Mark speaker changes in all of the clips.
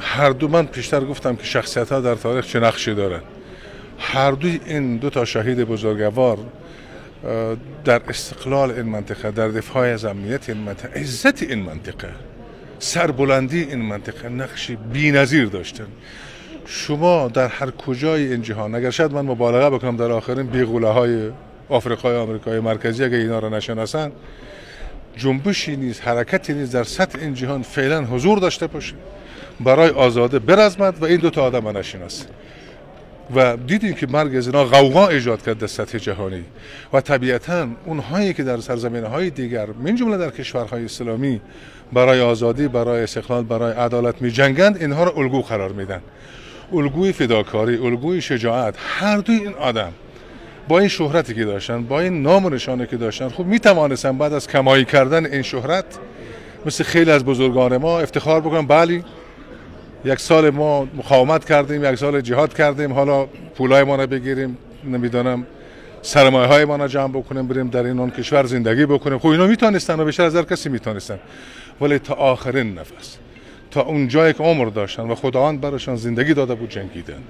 Speaker 1: هر دو من پیشتر گفتم که شخصیت ها در تاریخ چه نقشی دارن. هر دوی این دو تا شهید بزرگوار در استقلال این منطقه در دفاع از امنیت این منطقه عزت این منطقه سربلندی این منطقه نقشی بی‌نظیر داشتن. شما در هر کجای این جهان اگر شاید من مبالغه بکنم در آخرین بیغوله های آفریقای آمریکای مرکزی اگر اینا را نشناسن جنبشی نیست حرکتی نیست در سطح این جهان فعلا حضور داشته باشه. برای آزاده برزمد و این دو تا آدم نشناسه و دیدیم که مرگ از اینا غوغا ایجاد کرد در سطح جهانی. و طبیعتا اونهایی که در سرزمین های دیگر من جمله در کشورهای اسلامی برای آزادی برای استقلال برای عدالت می جنگند اینها را الگو قرار میدن. الگوی فداکاری الگوی شجاعت هر دوی این آدم با این شهرتی که داشتن با این نام و نشانه که داشتن خب می توانستن بعد از کمایی کردن این شهرت مثل خیلی از بزرگان ما افتخار بکنن. بلی یک سال ما مقاومت کردیم یک سال جهاد کردیم. حالا پولای ما رو بگیریم نمی‌دانم سرمایه های ما رو جمع بکنیم بریم در این کشور زندگی بکنیم. خب اینا می‌تونستن و بیشتر از هر کسی می‌تونستن. ولی تا آخرین نفس تا اون جایی که عمر داشتن و خداوند براشان زندگی داده بود جنگیدن.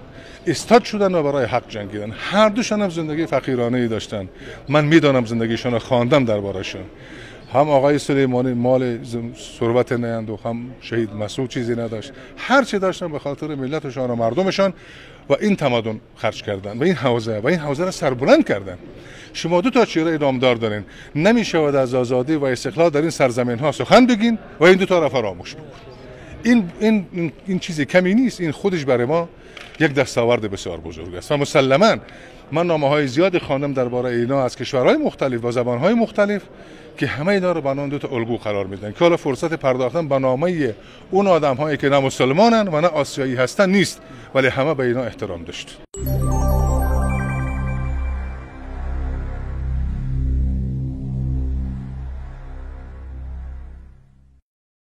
Speaker 1: استاد شدن و برای حق جنگیدن. هر دوشان هم زندگی فقیرانه ای داشتن. من می‌دانم زندگیشون رو خواندم دربارشون هم آقای سلیمانی مال ثروت نیند هم شهید مسعود چیزی نداشت. هر چی داشتن به خاطر ملتشان و مردمشان و این تمدن خرج کردن و این حوزه و این حوزه را سربلند کردن. شما دو تا چهره نامدار دارین. نمی شود از آزادی و استقلال در این سرزمین ها سخن بگین و این دو تا را فراموش بکن. این این این چیز کمی نیست. این خودش برای ما یک دستاورد بسیار بزرگ است. و مسلما من نامه های زیاد خواندم درباره اینا از کشورهای مختلف و زبانهای مختلف که همه اینا رو به دو تا الگو قرار میدن. که حالا فرصت پرداختن به نامه اون آدم هایی که نه مسلمانن و نه آسیایی هستن نیست ولی همه به اینا احترام داشت.